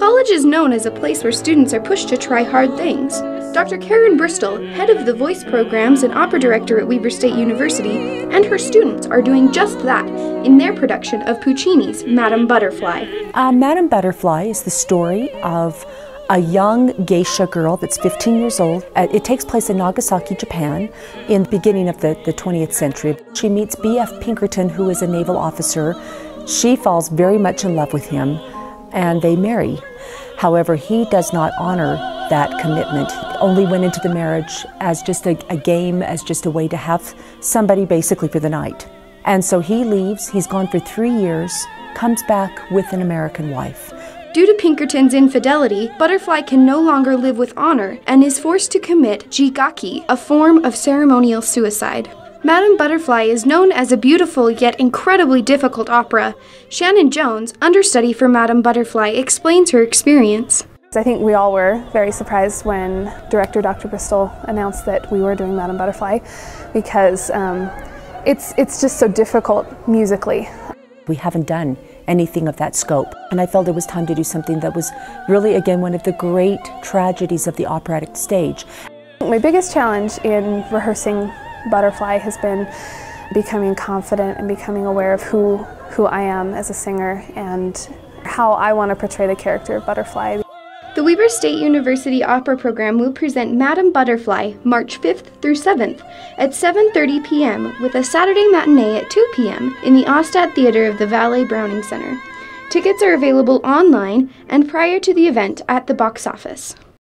College is known as a place where students are pushed to try hard things. Dr. Karen Bristol, head of the voice programs and opera director at Weber State University, and her students are doing just that in their production of Puccini's Madame Butterfly. Uh, Madame Butterfly is the story of a young geisha girl that's 15 years old. Uh, it takes place in Nagasaki, Japan, in the beginning of the, the 20th century. She meets B.F. Pinkerton, who is a naval officer. She falls very much in love with him, and they marry. However, he does not honor that commitment. Only went into the marriage as just a, a, game, as just a way to have somebody basically for the night. And so he leaves, he's gone for three years, comes back with an American wife. Due to Pinkerton's infidelity, Butterfly can no longer live with honor and is forced to commit jigai, a form of ceremonial suicide. Madame Butterfly is known as a beautiful yet incredibly difficult opera. Shannon Jones, understudy for Madame Butterfly, explains her experience. I think we all were very surprised when director Dr. Bristol announced that we were doing Madame Butterfly because um, it's, it's just so difficult musically. We haven't done anything of that scope, and I felt it was time to do something that was really, again, one of the great tragedies of the operatic stage. My biggest challenge in rehearsing Butterfly has been becoming confident and becoming aware of who, who I am as a singer and how I want to portray the character of Butterfly. The Weber State University Opera Program will present Madame Butterfly March 5th through 7th at 7:30 p.m. with a Saturday matinee at 2 p.m. in the Austad Theater of the Val A Browning Center. Tickets are available online and prior to the event at the box office.